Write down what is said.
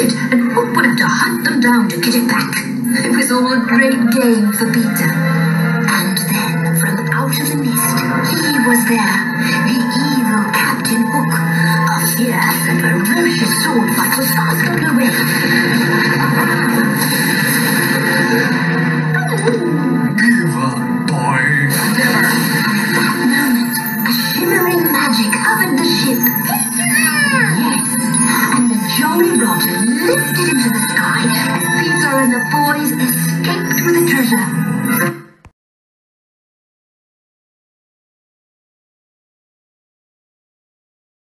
and Hook would have to hunt them down to get it back. It was all a great game for Peter. And then, from out of the mist, he was there, the evil Captain Hook, a fierce and ferocious sword and the boys escaped with the treasure.